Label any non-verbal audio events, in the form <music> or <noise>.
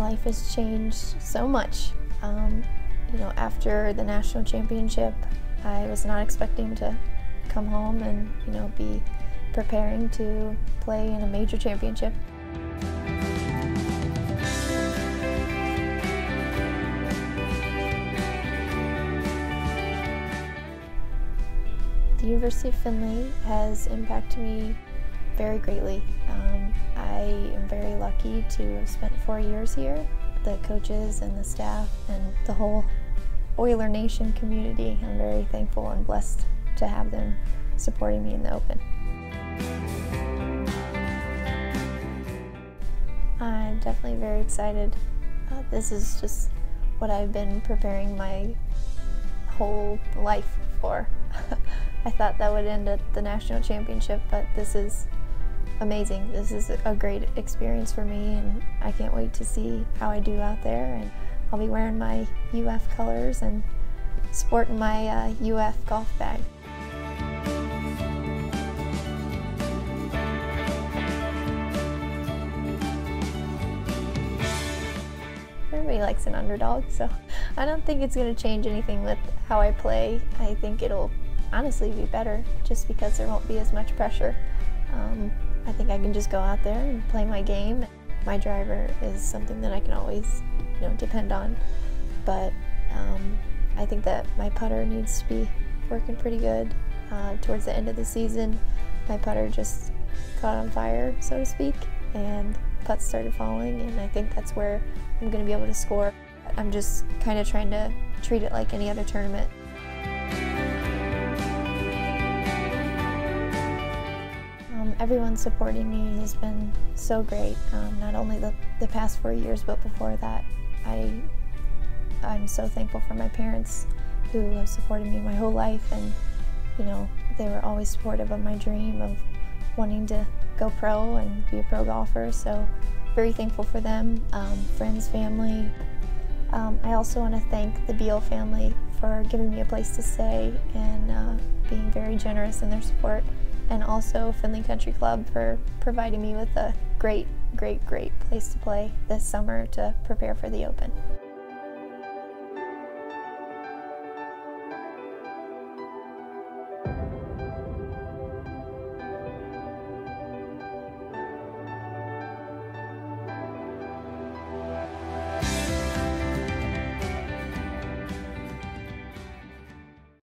Life has changed so much. Um, you know, after the national championship, I was not expecting to come home and, you know, be preparing to play in a major championship. The University of Findlay has impacted me very greatly. Um, I am very lucky to have spent four years here. The coaches and the staff and the whole Oiler Nation community, I'm very thankful and blessed to have them supporting me in the Open. I'm definitely very excited. Uh, this is just what I've been preparing my whole life for. <laughs> I thought that would end at the national championship, but this is amazing. This is a great experience for me, and I can't wait to see how I do out there. And I'll be wearing my UF colors and sporting my uh, UF golf bag. Everybody likes an underdog, so I don't think it's going to change anything with how I play. I think it'll honestly be better just because there won't be as much pressure. Um, think I can just go out there and play my game. My driver is something that I can always, you know, depend on. But um, I think that my putter needs to be working pretty good. Uh, towards the end of the season, my putter just caught on fire, so to speak, and putts started falling, and I think that's where I'm going to be able to score. I'm just kind of trying to treat it like any other tournament. Everyone supporting me has been so great. Um, not only the, the past four years, but before that. I, I'm so thankful for my parents who have supported me my whole life and, you know, they were always supportive of my dream of wanting to go pro and be a pro golfer. So very thankful for them, um, friends, family. Um, I also want to thank the Beal family for giving me a place to stay and uh, being very generous in their support and also Findlay Country Club for providing me with a great, great, great place to play this summer to prepare for the Open.